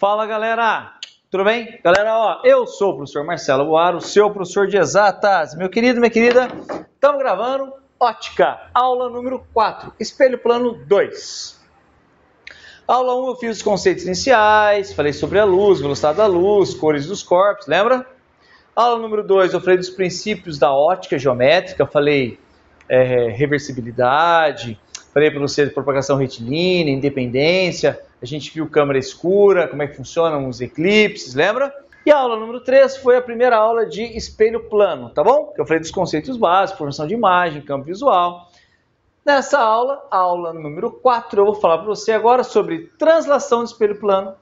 Fala galera, tudo bem? Galera, ó, eu sou o professor Marcelo Boaro, seu professor de exatas. Meu querido, minha querida, estamos gravando ótica, aula número 4, espelho plano 2. Aula 1 eu fiz os conceitos iniciais, falei sobre a luz, velocidade da luz, cores dos corpos, lembra? Aula número 2 eu falei dos princípios da ótica geométrica, falei é, reversibilidade, falei para você de propagação retilínea, independência, a gente viu câmera escura, como é que funcionam os eclipses, lembra? E a aula número 3 foi a primeira aula de espelho plano, tá bom? Que eu falei dos conceitos básicos, formação de imagem, campo visual. Nessa aula, aula número 4, eu vou falar para você agora sobre translação de espelho plano,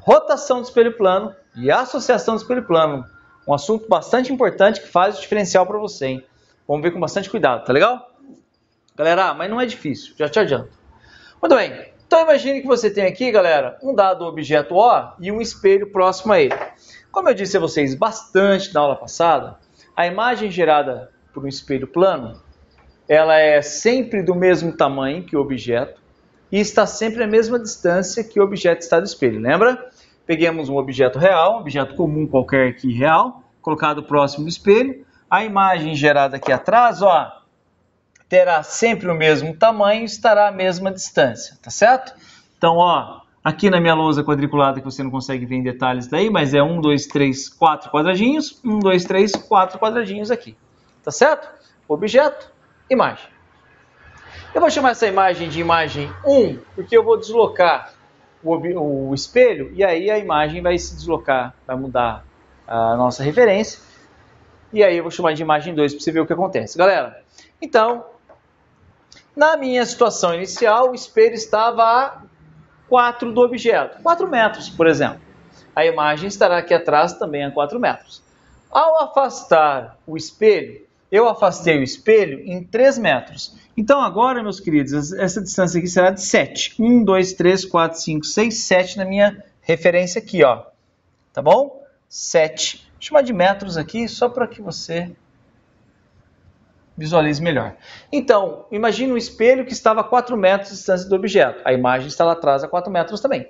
rotação de espelho plano e associação de espelho plano. Um assunto bastante importante que faz o diferencial para você, hein? Vamos ver com bastante cuidado, tá legal? Galera, mas não é difícil, já te adianto. Muito bem, então imagine que você tem aqui, galera, um dado objeto O e um espelho próximo a ele. Como eu disse a vocês bastante na aula passada, a imagem gerada por um espelho plano, ela é sempre do mesmo tamanho que o objeto e está sempre à mesma distância que o objeto está do espelho, lembra? Peguemos um objeto real, um objeto comum qualquer aqui real, colocado próximo do espelho, a imagem gerada aqui atrás, ó, terá sempre o mesmo tamanho estará à mesma distância, tá certo? Então, ó, aqui na minha lousa quadriculada que você não consegue ver em detalhes daí, mas é 1, 2, 3, 4 quadradinhos, 1, 2, 3, 4 quadradinhos aqui, tá certo? Objeto, imagem. Eu vou chamar essa imagem de imagem 1, porque eu vou deslocar o, o espelho e aí a imagem vai se deslocar, vai mudar a nossa referência. E aí eu vou chamar de imagem 2 para você ver o que acontece. Galera, então, na minha situação inicial, o espelho estava a 4 do objeto, 4 metros, por exemplo. A imagem estará aqui atrás também a 4 metros. Ao afastar o espelho, eu afastei o espelho em 3 metros. Então agora, meus queridos, essa distância aqui será de 7. 1, 2, 3, 4, 5, 6, 7 na minha referência aqui, ó. Tá bom? 7. Vou chamar de metros aqui, só para que você visualize melhor. Então, imagine um espelho que estava a 4 metros de distância do objeto. A imagem está lá atrás a 4 metros também.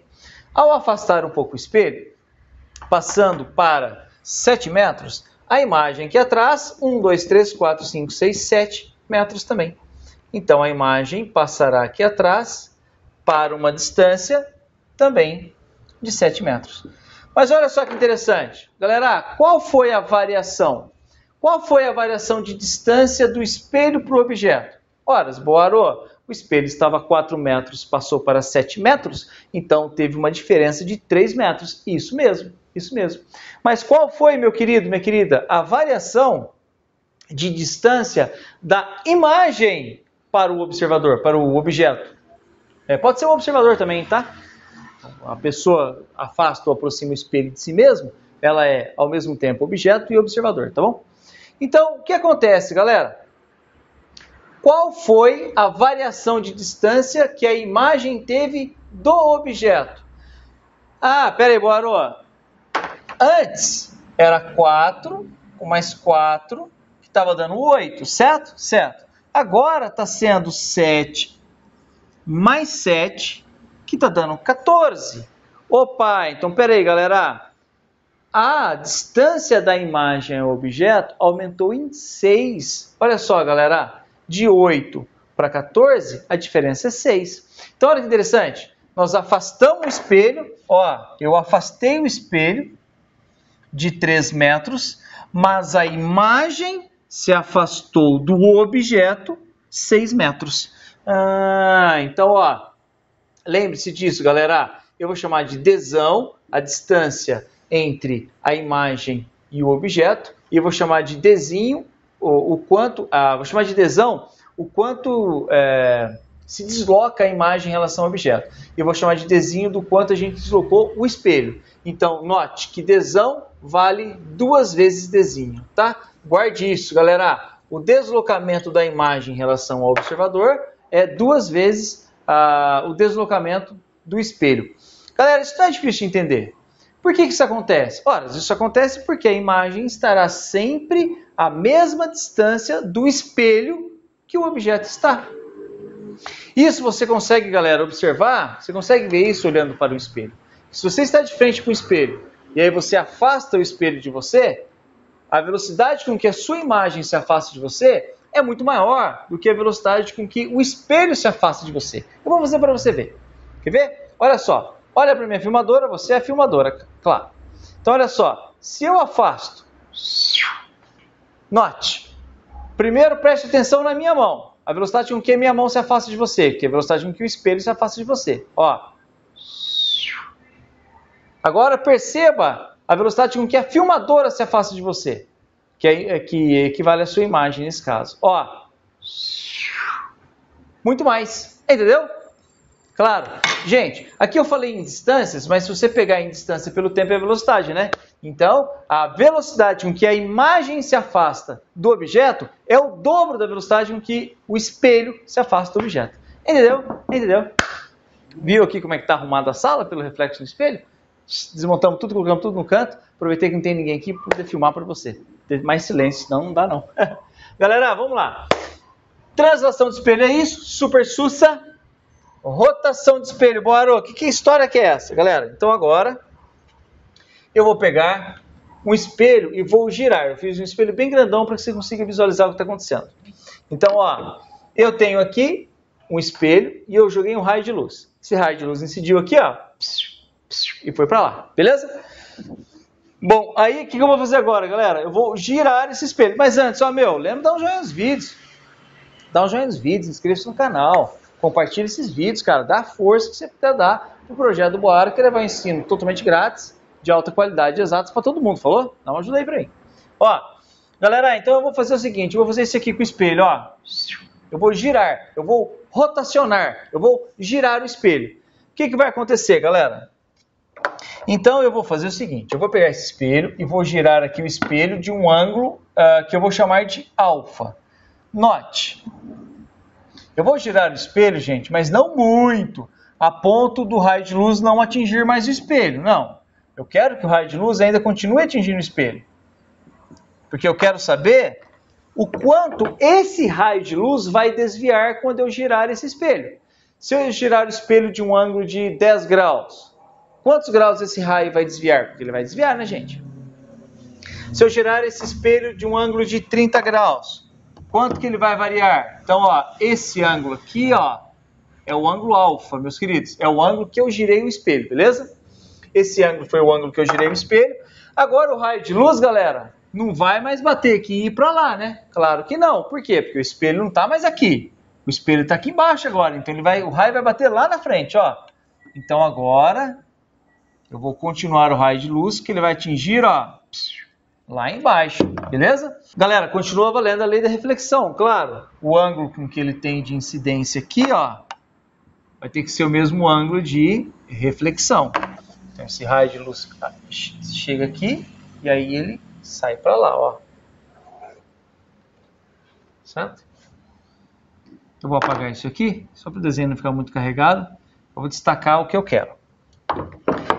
Ao afastar um pouco o espelho, passando para 7 metros, a imagem aqui atrás, 1, 2, 3, 4, 5, 6, 7 metros também. Então, a imagem passará aqui atrás para uma distância também de 7 metros. Mas olha só que interessante. Galera, qual foi a variação? Qual foi a variação de distância do espelho para o objeto? Ora, Boarô, o espelho estava a 4 metros, passou para 7 metros, então teve uma diferença de 3 metros. Isso mesmo, isso mesmo. Mas qual foi, meu querido, minha querida, a variação de distância da imagem para o observador, para o objeto? É, pode ser o observador também, tá? A pessoa afasta ou aproxima o espelho de si mesmo, ela é ao mesmo tempo objeto e observador, tá bom? Então, o que acontece, galera? Qual foi a variação de distância que a imagem teve do objeto? Ah, peraí, Boarô. Antes era 4, com mais 4, que estava dando 8, certo? Certo. Agora está sendo 7 mais 7, que está dando 14. Opa, então peraí, galera a distância da imagem ao objeto aumentou em 6. Olha só, galera, de 8 para 14, a diferença é 6. Então, olha que interessante. Nós afastamos o espelho, ó, eu afastei o espelho de 3 metros, mas a imagem se afastou do objeto 6 metros. Ah, então, ó, lembre-se disso, galera. Eu vou chamar de desão a distância entre a imagem e o objeto, e eu vou chamar de desenho o, o quanto, ah, vou chamar de desão o quanto é, se desloca a imagem em relação ao objeto. Eu vou chamar de desenho do quanto a gente deslocou o espelho. Então, note que desão vale duas vezes desenho, tá? Guarde isso, galera. O deslocamento da imagem em relação ao observador é duas vezes ah, o deslocamento do espelho. Galera, isso não é difícil de entender. Por que, que isso acontece? Ora, isso acontece porque a imagem estará sempre à mesma distância do espelho que o objeto está. Isso você consegue, galera, observar, você consegue ver isso olhando para o espelho. Se você está de frente com o espelho e aí você afasta o espelho de você, a velocidade com que a sua imagem se afasta de você é muito maior do que a velocidade com que o espelho se afasta de você. Eu vou fazer para você ver. Quer ver? Olha só. Olha para minha filmadora, você é filmadora, claro. Então olha só, se eu afasto, note. Primeiro preste atenção na minha mão. A velocidade com que a minha mão se afasta de você, que é a velocidade com que o espelho se afasta de você. Ó. Agora perceba a velocidade com que a filmadora se afasta de você, que, é, que equivale à sua imagem nesse caso. Ó. Muito mais. Entendeu? Claro. Gente, aqui eu falei em distâncias, mas se você pegar em distância pelo tempo é velocidade, né? Então, a velocidade com que a imagem se afasta do objeto é o dobro da velocidade com que o espelho se afasta do objeto. Entendeu? Entendeu? Viu aqui como é que está arrumada a sala pelo reflexo no espelho? Desmontamos tudo, colocamos tudo no canto. Aproveitei que não tem ninguém aqui para poder filmar para você. Ter mais silêncio, senão não dá não. Galera, vamos lá. Translação de espelho é isso. Super sussa. Rotação de espelho. Boa, que, que história que é essa, galera? Então agora eu vou pegar um espelho e vou girar. Eu fiz um espelho bem grandão para que você consiga visualizar o que está acontecendo. Então, ó, eu tenho aqui um espelho e eu joguei um raio de luz. Esse raio de luz incidiu aqui, ó, e foi para lá, beleza? Bom, aí o que eu vou fazer agora, galera? Eu vou girar esse espelho. Mas antes, ó, meu, lembra de dar um joinha nos vídeos. Dá um joinha nos vídeos, inscreva-se no canal. Compartilhe esses vídeos, cara. Dá a força que você puder dar pro projeto do Boara, que levar ensino totalmente grátis, de alta qualidade, exatos para todo mundo, falou? Dá uma ajuda aí para mim. Ó, galera, então eu vou fazer o seguinte, eu vou fazer isso aqui com o espelho, ó. Eu vou girar, eu vou rotacionar, eu vou girar o espelho. O que, que vai acontecer, galera? Então eu vou fazer o seguinte, eu vou pegar esse espelho e vou girar aqui o espelho de um ângulo uh, que eu vou chamar de alfa. Note, eu vou girar o espelho, gente, mas não muito, a ponto do raio de luz não atingir mais o espelho, não. Eu quero que o raio de luz ainda continue atingindo o espelho. Porque eu quero saber o quanto esse raio de luz vai desviar quando eu girar esse espelho. Se eu girar o espelho de um ângulo de 10 graus, Quantos graus esse raio vai desviar? Porque ele vai desviar, né, gente? Se eu girar esse espelho de um ângulo de 30 graus, quanto que ele vai variar? Então, ó, esse ângulo aqui, ó, é o ângulo alfa, meus queridos. É o ângulo que eu girei o espelho, beleza? Esse ângulo foi o ângulo que eu girei o espelho. Agora o raio de luz, galera, não vai mais bater aqui e ir para lá, né? Claro que não. Por quê? Porque o espelho não está mais aqui. O espelho está aqui embaixo agora, então ele vai, o raio vai bater lá na frente, ó. Então agora eu vou continuar o raio de luz que ele vai atingir, ó, lá embaixo, beleza? Galera, continua valendo a lei da reflexão, claro. O ângulo com que ele tem de incidência aqui, ó, vai ter que ser o mesmo ângulo de reflexão. Então esse raio de luz chega aqui e aí ele sai para lá, ó. Certo? Eu vou apagar isso aqui, só para o desenho não ficar muito carregado. Eu vou destacar o que eu quero.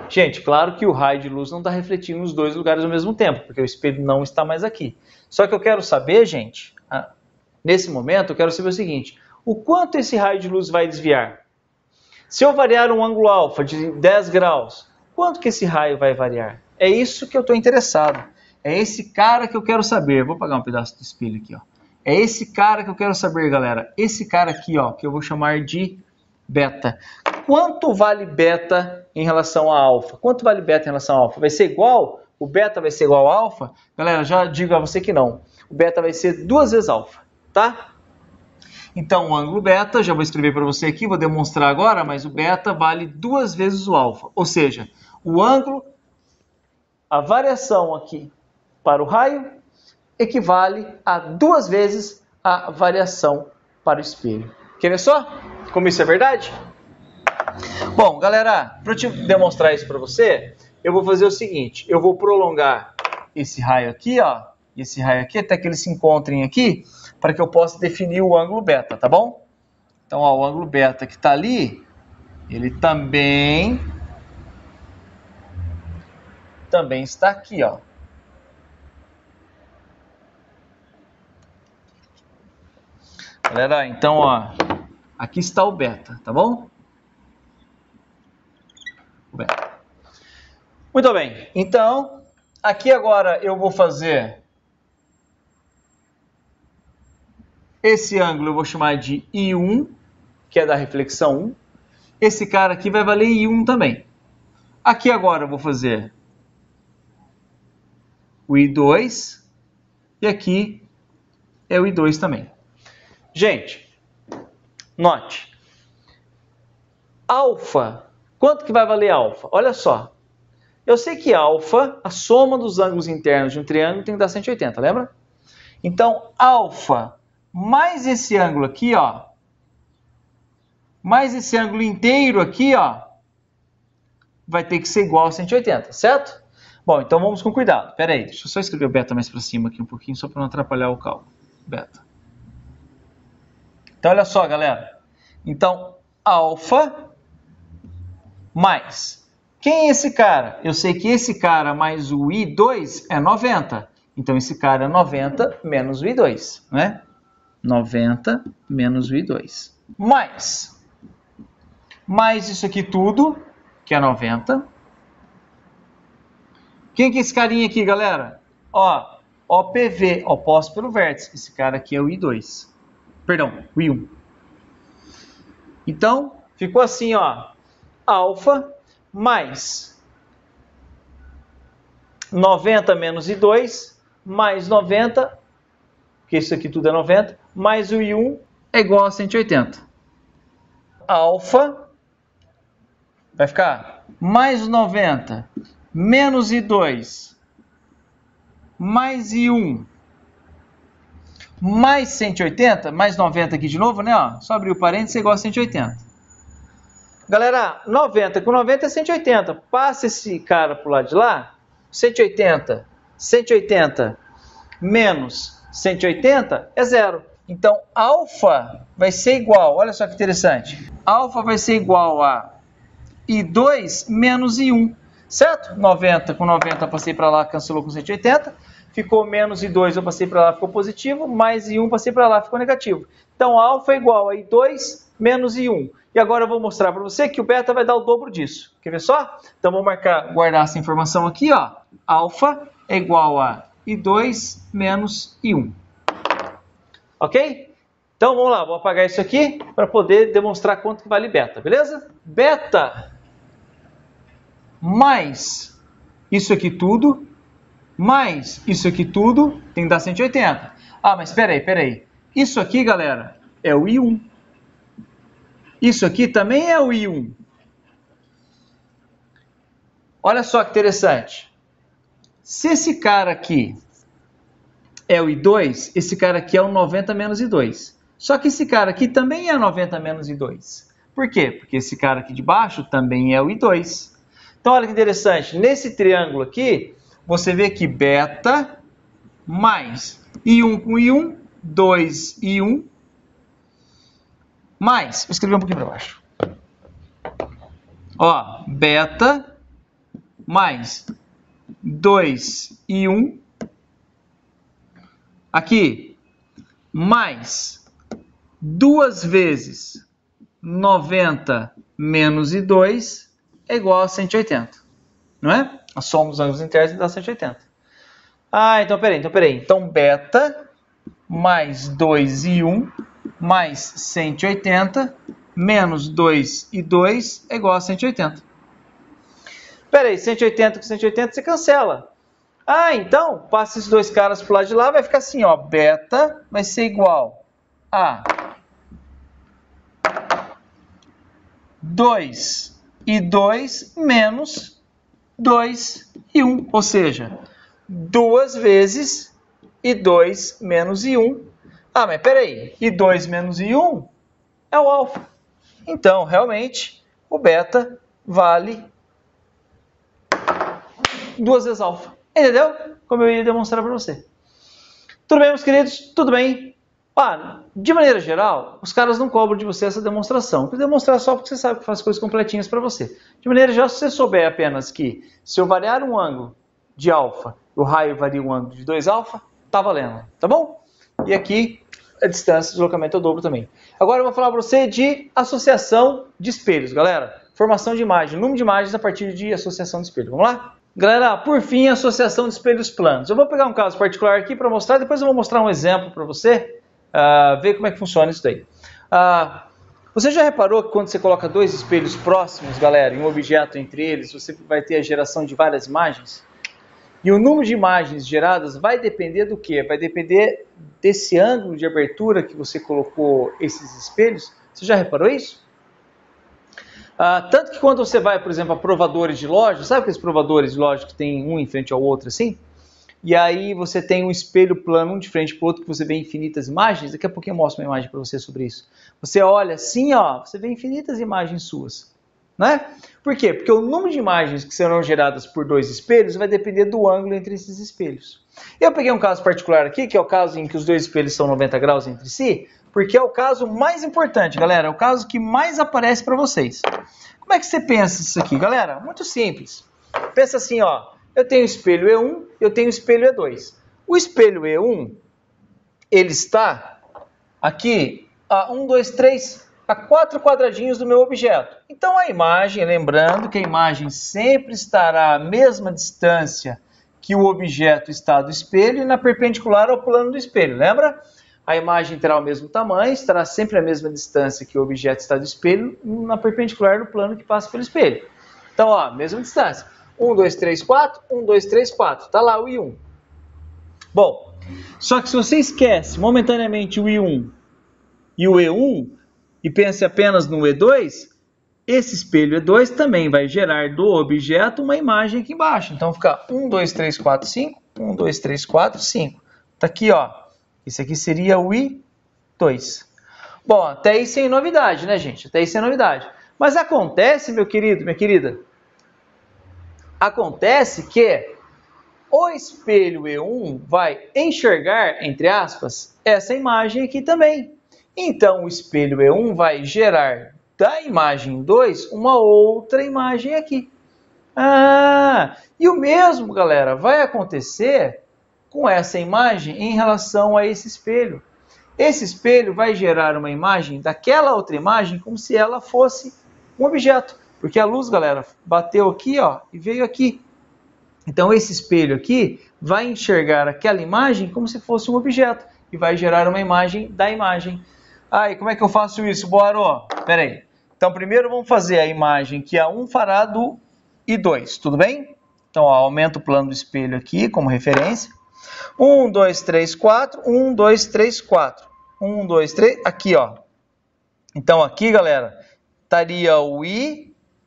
Gente, claro que o raio de luz não está refletindo nos dois lugares ao mesmo tempo, porque o espelho não está mais aqui. Só que eu quero saber, gente, ah, nesse momento, eu quero saber o seguinte: o quanto esse raio de luz vai desviar? Se eu variar um ângulo alfa de 10 graus, quanto que esse raio vai variar? É isso que eu estou interessado. É esse cara que eu quero saber. Vou apagar um pedaço do espelho aqui, ó. É esse cara que eu quero saber, galera. Esse cara aqui, ó, que eu vou chamar de beta. Quanto vale beta em relação a alfa? Quanto vale beta em relação a alfa? Vai ser igual? O beta vai ser igual a alfa? Galera, já digo a você que não. O beta vai ser duas vezes alfa, tá? Então, o ângulo beta, já vou escrever para você aqui, vou demonstrar agora, mas o beta vale duas vezes o alfa. Ou seja, o ângulo, a variação aqui para o raio, equivale a duas vezes a variação para o espelho. Quer ver só como isso é verdade? Bom, galera, para te demonstrar isso para você, eu vou fazer o seguinte, eu vou prolongar esse raio aqui, ó, esse raio aqui, até que eles se encontrem aqui, para que eu possa definir o ângulo beta, tá bom? Então, ó, o ângulo beta que está ali, ele também também está aqui, ó. Galera, então, ó, aqui está o beta, tá bom? O beta. Muito bem, então aqui agora eu vou fazer esse ângulo, eu vou chamar de I1, que é da reflexão 1. Esse cara aqui vai valer I1 também. Aqui agora eu vou fazer o I2 e aqui é o I2 também. Gente, note, alfa, quanto que vai valer alfa? Olha só, eu sei que alfa, a soma dos ângulos internos de um triângulo tem que dar 180, lembra? Então, alfa mais esse ângulo aqui, ó, mais esse ângulo inteiro aqui, ó, vai ter que ser igual a 180, certo? Bom, então vamos com cuidado. Espera aí, deixa eu só escrever o beta mais para cima aqui um pouquinho, só para não atrapalhar o cálculo. Beta. Então, olha só, galera. Então, alfa mais quem é esse cara? Eu sei que esse cara mais o I2 é 90. Então, esse cara é 90 menos o I2, né? 90 menos o I2. Mais. Mais isso aqui tudo, que é 90. Quem que é esse carinha aqui, galera? Ó, OPV, oposto pelo vértice. Esse cara aqui é o I2. Perdão, o I1. Então, ficou assim, ó. Alfa mais 90 menos I2, mais 90, que isso aqui tudo é 90, mais o I1 é igual a 180. Alfa vai ficar mais 90 menos I2 mais I1 mais 180, mais 90 aqui de novo, né? Ó, só abrir o parênteses é igual a 180. Galera, 90 com 90 é 180. Passa esse cara pro lado de lá, 180, 180 menos 180 é zero. Então, alfa vai ser igual, olha só que interessante. Alfa vai ser igual a I2 menos I1, certo? 90 com 90 passei para lá, cancelou com 180. Ficou menos I2, eu passei para lá, ficou positivo. Mais I1, passei para lá, ficou negativo. Então, alfa é igual a I2 menos I1. E agora eu vou mostrar para você que o beta vai dar o dobro disso. Quer ver só? Então vou marcar, guardar essa informação aqui, ó. Alfa é igual a I2 menos I1. Ok? Então vamos lá, vou apagar isso aqui para poder demonstrar quanto que vale beta, beleza? Beta mais isso aqui tudo, mais isso aqui tudo, tem que dar 180. Ah, mas espera aí, espera aí. Isso aqui, galera, é o I1. Isso aqui também é o I1. Olha só que interessante. Se esse cara aqui é o I2, esse cara aqui é o 90 menos I2. Só que esse cara aqui também é 90 menos I2. Por quê? Porque esse cara aqui de baixo também é o I2. Então, olha que interessante. Nesse triângulo aqui, você vê que beta mais I1 com I1, 2 I1, mais, vou escrever um pouquinho para baixo. Ó, beta mais 2 e 1. Aqui, mais duas vezes 90 menos e 2 é igual a 180. Não é? A soma dos ângulos internos dá 180. Ah, então peraí, então peraí. Então beta mais 2 e 1 mais 180 menos 2 e 2 é igual a 180. Espera aí, 180 com 180 você cancela. Ah, então, passa esses dois caras para o lado de lá, vai ficar assim, ó, beta vai ser igual a 2 e 2 menos 2 e 1, ou seja, duas vezes e 2 menos e 1 ah, mas peraí, I2 menos I1 é o alfa. Então, realmente, o beta vale duas vezes alfa. Entendeu? Como eu ia demonstrar para você. Tudo bem, meus queridos? Tudo bem? Ah, de maneira geral, os caras não cobram de você essa demonstração. Para demonstrar só porque você sabe que faz coisas completinhas para você. De maneira geral, se você souber apenas que se eu variar um ângulo de alfa, o raio varia um ângulo de 2 alfa, tá valendo. Tá bom? E aqui a distância de deslocamento é o dobro também. Agora eu vou falar para você de associação de espelhos, galera. Formação de imagem, número de imagens a partir de associação de espelho. Vamos lá? Galera, por fim, associação de espelhos planos. Eu vou pegar um caso particular aqui para mostrar, depois eu vou mostrar um exemplo para você uh, ver como é que funciona isso daí. Uh, você já reparou que quando você coloca dois espelhos próximos, galera, e um objeto entre eles, você vai ter a geração de várias imagens? E o número de imagens geradas vai depender do que? Vai depender desse ângulo de abertura que você colocou esses espelhos. Você já reparou isso? Ah, tanto que quando você vai, por exemplo, a provadores de loja, sabe aqueles provadores de loja que tem um em frente ao outro assim? E aí você tem um espelho plano, um de frente para o outro, que você vê infinitas imagens. Daqui a pouquinho eu mostro uma imagem para você sobre isso. Você olha assim, ó, você vê infinitas imagens suas. Né? Por quê? Porque o número de imagens que serão geradas por dois espelhos vai depender do ângulo entre esses espelhos. Eu peguei um caso particular aqui, que é o caso em que os dois espelhos são 90 graus entre si, porque é o caso mais importante, galera, é o caso que mais aparece para vocês. Como é que você pensa isso aqui, galera? Muito simples. Pensa assim, ó, eu tenho espelho E1, eu tenho espelho E2. O espelho E1, ele está aqui a 1, 2, 3, a quatro quadradinhos do meu objeto. Então a imagem, lembrando que a imagem sempre estará à mesma distância que o objeto está do espelho e na perpendicular ao plano do espelho, lembra? a imagem terá o mesmo tamanho, estará sempre a mesma distância que o objeto está do espelho, na perpendicular do plano que passa pelo espelho. Então, ó, mesma distância. 1, 2, 3, 4, 1, 2, 3, 4. Está lá o I1. Bom, só que se você esquece momentaneamente o I1 e o E1 e pense apenas no E2, esse espelho E2 também vai gerar do objeto uma imagem aqui embaixo. Então fica 1, 2, 3, 4, 5, 1, 2, 3, 4, 5. Está aqui, ó. Esse aqui seria o I2. Bom, até aí sem novidade, né, gente? Até aí sem novidade. Mas acontece, meu querido, minha querida, acontece que o espelho E1 vai enxergar, entre aspas, essa imagem aqui também. Então, o espelho E1 vai gerar da imagem 2 uma outra imagem aqui. Ah, e o mesmo, galera, vai acontecer com essa imagem em relação a esse espelho. Esse espelho vai gerar uma imagem daquela outra imagem como se ela fosse um objeto. Porque a luz, galera, bateu aqui ó, e veio aqui. Então esse espelho aqui vai enxergar aquela imagem como se fosse um objeto e vai gerar uma imagem da imagem. Ah, e como é que eu faço isso, Boaro? Pera aí. Então primeiro vamos fazer a imagem que a 1 fará do I2, tudo bem? Então ó, aumenta o plano do espelho aqui como referência. 1, 2, 3, 4, 1, 2, 3, 4. 1, 2, 3, aqui, ó. Então, aqui, galera, estaria o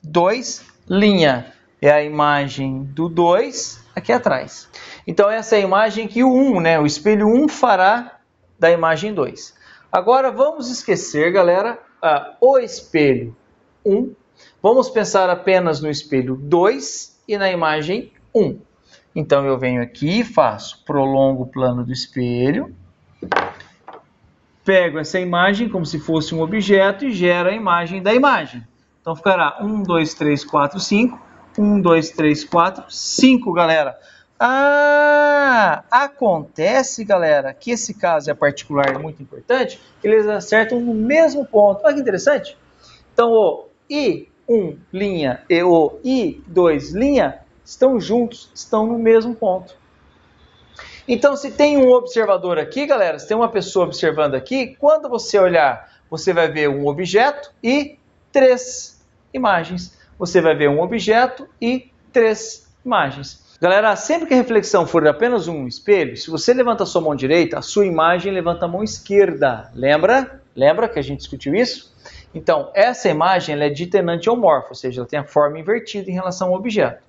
I2 linha. É a imagem do 2 aqui atrás. Então, essa é a imagem que o 1, né? O espelho 1 fará da imagem 2. Agora, vamos esquecer, galera, uh, o espelho 1. Vamos pensar apenas no espelho 2 e na imagem 1. Então eu venho aqui, faço, prolongo o plano do espelho, pego essa imagem como se fosse um objeto e gero a imagem da imagem. Então ficará 1, 2, 3, 4, 5. 1, 2, 3, 4, 5, galera. Ah, acontece, galera, que esse caso é particular é muito importante, eles acertam no mesmo ponto. Olha que interessante. Então, o I1 linha e o I2 linha estão juntos, estão no mesmo ponto. Então, se tem um observador aqui, galera, se tem uma pessoa observando aqui, quando você olhar, você vai ver um objeto e três imagens. Você vai ver um objeto e três imagens. Galera, sempre que a reflexão for apenas um espelho, se você levanta a sua mão direita, a sua imagem levanta a mão esquerda. Lembra? Lembra que a gente discutiu isso? Então, essa imagem é dita enantiomorfa, ou seja, ela tem a forma invertida em relação ao objeto.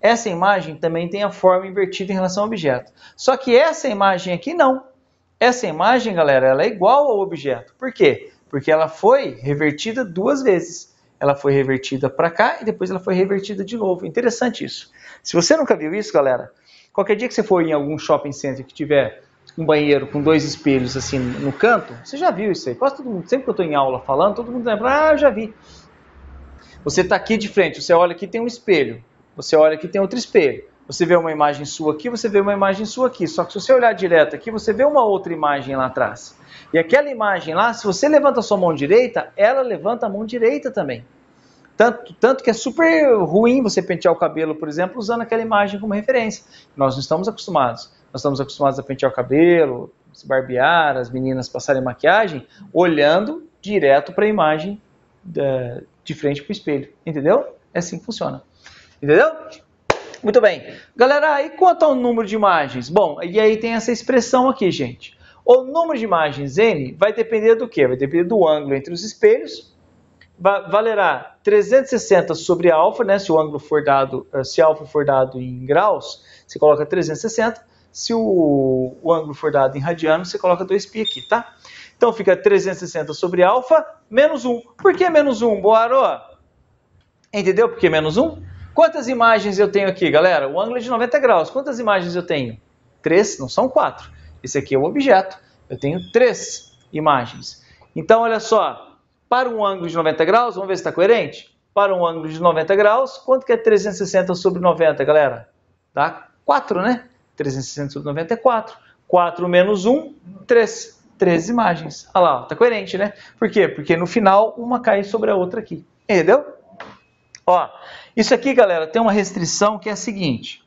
Essa imagem também tem a forma invertida em relação ao objeto. Só que essa imagem aqui não. Essa imagem, galera, ela é igual ao objeto. Por quê? Porque ela foi revertida duas vezes. Ela foi revertida para cá e depois ela foi revertida de novo. Interessante isso. Se você nunca viu isso, galera, qualquer dia que você for em algum shopping center que tiver um banheiro com dois espelhos assim no canto, você já viu isso aí. Quase todo mundo, sempre que eu estou em aula falando, todo mundo lembra, ah, eu já vi. Você está aqui de frente, você olha aqui tem um espelho. Você olha aqui tem outro espelho. Você vê uma imagem sua aqui, você vê uma imagem sua aqui. Só que se você olhar direto aqui, você vê uma outra imagem lá atrás. E aquela imagem lá, se você levanta a sua mão direita, ela levanta a mão direita também. Tanto, tanto que é super ruim você pentear o cabelo, por exemplo, usando aquela imagem como referência. Nós não estamos acostumados. Nós estamos acostumados a pentear o cabelo, se barbear, as meninas passarem maquiagem, olhando direto para a imagem da, de frente para o espelho. Entendeu? É assim que funciona. Entendeu? Muito bem. Galera, e quanto ao número de imagens? Bom, e aí tem essa expressão aqui, gente. O número de imagens N vai depender do quê? Vai depender do ângulo entre os espelhos. Valerá 360 sobre alfa, né? Se o ângulo for dado, eh, se alfa for dado em graus, você coloca 360. Se o, o ângulo for dado em radiano, você coloca 2π aqui, tá? Então fica 360 sobre alfa menos 1. Por que menos 1, Boaro? Entendeu por que menos 1? Quantas imagens eu tenho aqui, galera? O ângulo é de 90 graus. Quantas imagens eu tenho? Três, não são quatro. Esse aqui é o objeto. Eu tenho três imagens. Então, olha só. Para um ângulo de 90 graus, vamos ver se está coerente? Para um ângulo de 90 graus, quanto que é 360 sobre 90, galera? Dá 4, né? 360 sobre 90 é 4. 4 menos 1, 3. 3 imagens. Olha lá, está coerente, né? Por quê? Porque no final, uma cai sobre a outra aqui. Entendeu? Ó, isso aqui, galera, tem uma restrição que é a seguinte.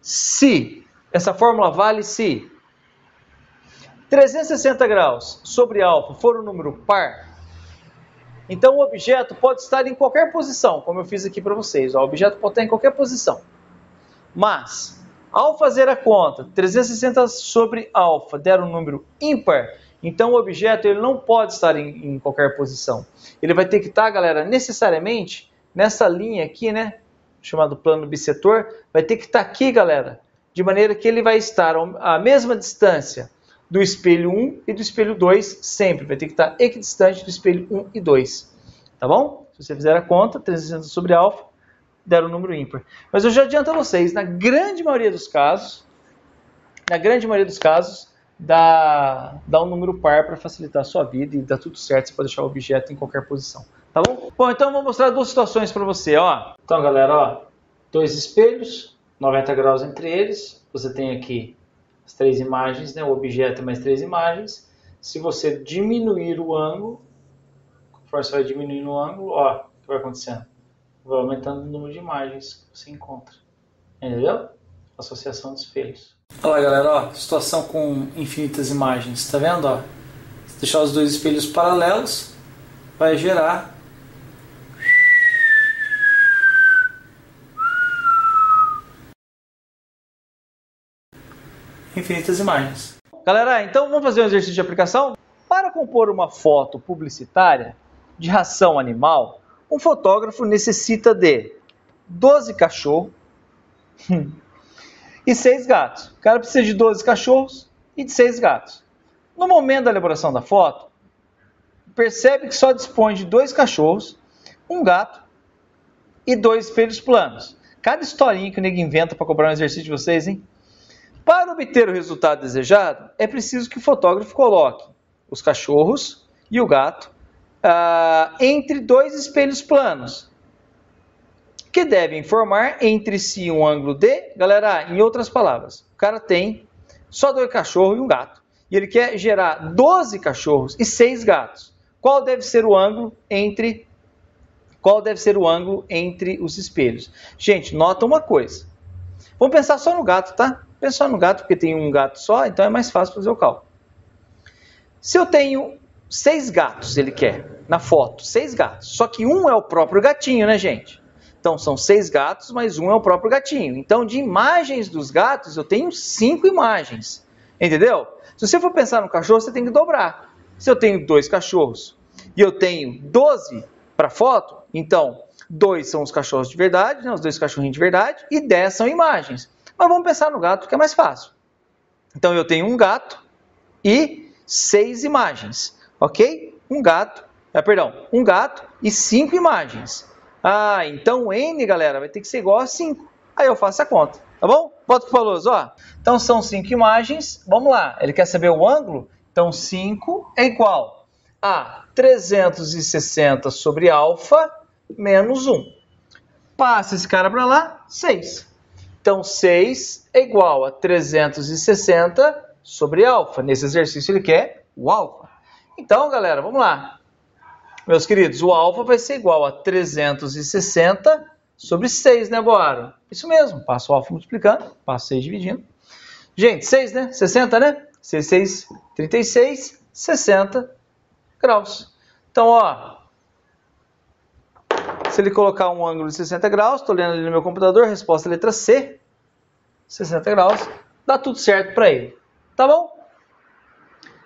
Se, essa fórmula vale se 360 graus sobre alfa for um número par, então o objeto pode estar em qualquer posição, como eu fiz aqui para vocês. O objeto pode estar em qualquer posição. Mas, ao fazer a conta, 360 sobre alfa der um número ímpar, então o objeto ele não pode estar em, em qualquer posição. Ele vai ter que estar, galera, necessariamente nessa linha aqui, né, chamado plano bissetor, vai ter que estar tá aqui, galera, de maneira que ele vai estar à mesma distância do espelho 1 e do espelho 2 sempre, vai ter que estar tá equidistante do espelho 1 e 2, tá bom? Se você fizer a conta, 360 sobre alfa, der um número ímpar. Mas eu já adianto a vocês, na grande maioria dos casos, na grande maioria dos casos, dá, dá um número par para facilitar a sua vida e dá tudo certo, você pode deixar o objeto em qualquer posição. Tá bom? Bom, então vou mostrar duas situações para você, ó. Então, galera, ó, dois espelhos, 90 graus entre eles. Você tem aqui as três imagens, né? O objeto mais três imagens. Se você diminuir o ângulo, conforme você vai diminuindo o ângulo, ó, o que vai acontecendo? Vai aumentando o número de imagens que você encontra. Entendeu? Associação de espelhos. Olha galera, ó, situação com infinitas imagens. Tá vendo, ó? Se deixar os dois espelhos paralelos, vai gerar infinitas imagens. Galera, então vamos fazer um exercício de aplicação? Para compor uma foto publicitária de ração animal, um fotógrafo necessita de 12 cachorros e 6 gatos. O cara precisa de 12 cachorros e de 6 gatos. No momento da elaboração da foto, percebe que só dispõe de dois cachorros, um gato e dois espelhos planos. Cada historinha que o nego inventa para cobrar um exercício de vocês, hein? Para obter o resultado desejado, é preciso que o fotógrafo coloque os cachorros e o gato ah, entre dois espelhos planos, que devem formar entre si um ângulo de. Galera, em outras palavras, o cara tem só dois cachorros e um gato, e ele quer gerar 12 cachorros e 6 gatos. Qual deve ser o ângulo entre qual deve ser o ângulo entre os espelhos? Gente, nota uma coisa. Vamos pensar só no gato, tá? Pensar no gato, porque tem um gato só, então é mais fácil fazer o cálculo. Se eu tenho seis gatos, ele quer, na foto, seis gatos. Só que um é o próprio gatinho, né, gente? Então são seis gatos, mas um é o próprio gatinho. Então, de imagens dos gatos, eu tenho cinco imagens. Entendeu? Se você for pensar no cachorro, você tem que dobrar. Se eu tenho dois cachorros e eu tenho 12 para foto, então dois são os cachorros de verdade, né, os dois cachorrinhos de verdade, e 10 são imagens. Mas vamos pensar no gato que é mais fácil. Então eu tenho um gato e seis imagens, ok? Um gato, ah, perdão, um gato e cinco imagens. Ah, então N, galera, vai ter que ser igual a 5. Aí eu faço a conta, tá bom? Volta para o Faloso, ó. Então são cinco imagens, vamos lá. Ele quer saber o ângulo? Então 5 é igual a 360 sobre alfa menos 1. Passa esse cara para lá, 6. Então, 6 é igual a 360 sobre alfa. Nesse exercício ele quer o alfa. Então, galera, vamos lá. Meus queridos, o alfa vai ser igual a 360 sobre 6, né, Boaro? Isso mesmo, passo o alfa multiplicando, passo 6 dividindo. Gente, 6, né? 60, né? 6, 6, 36, 60 graus. Então, ó, se ele colocar um ângulo de 60 graus, estou lendo ali no meu computador, resposta letra C, 60 graus, dá tudo certo para ele. Tá bom?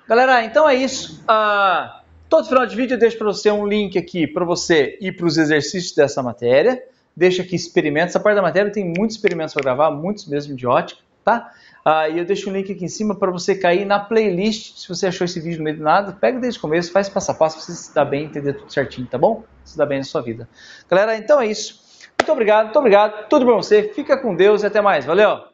Galera, então é isso. Ah, todo final de vídeo eu deixo para você um link aqui para você ir para os exercícios dessa matéria. Deixa aqui experimentos. Essa parte da matéria tem muitos experimentos para gravar, muitos mesmo de ótica, tá? Ah, e eu deixo um link aqui em cima para você cair na playlist. Se você achou esse vídeo no meio do nada, pega desde o começo, faz passo a passo você se dar bem, entender tudo certinho, tá bom? Se dar bem na sua vida. Galera, então é isso. Muito obrigado, muito obrigado. Tudo para você. Fica com Deus e até mais. Valeu!